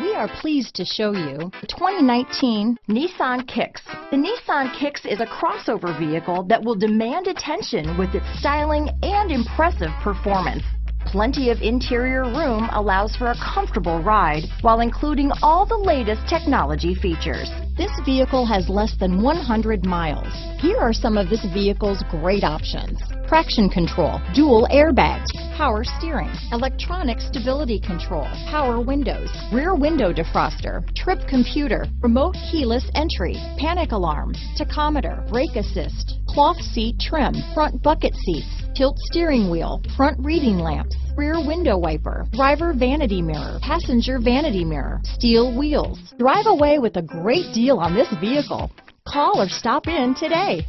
We are pleased to show you the 2019 Nissan Kicks. The Nissan Kicks is a crossover vehicle that will demand attention with its styling and impressive performance. Plenty of interior room allows for a comfortable ride while including all the latest technology features. This vehicle has less than 100 miles. Here are some of this vehicle's great options. Traction control, dual airbags, power steering, electronic stability control, power windows, rear window defroster, trip computer, remote keyless entry, panic alarm, tachometer, brake assist, cloth seat trim, front bucket seats, tilt steering wheel, front reading lamps, rear window wiper, driver vanity mirror, passenger vanity mirror, steel wheels. Drive away with a great deal on this vehicle. Call or stop in today.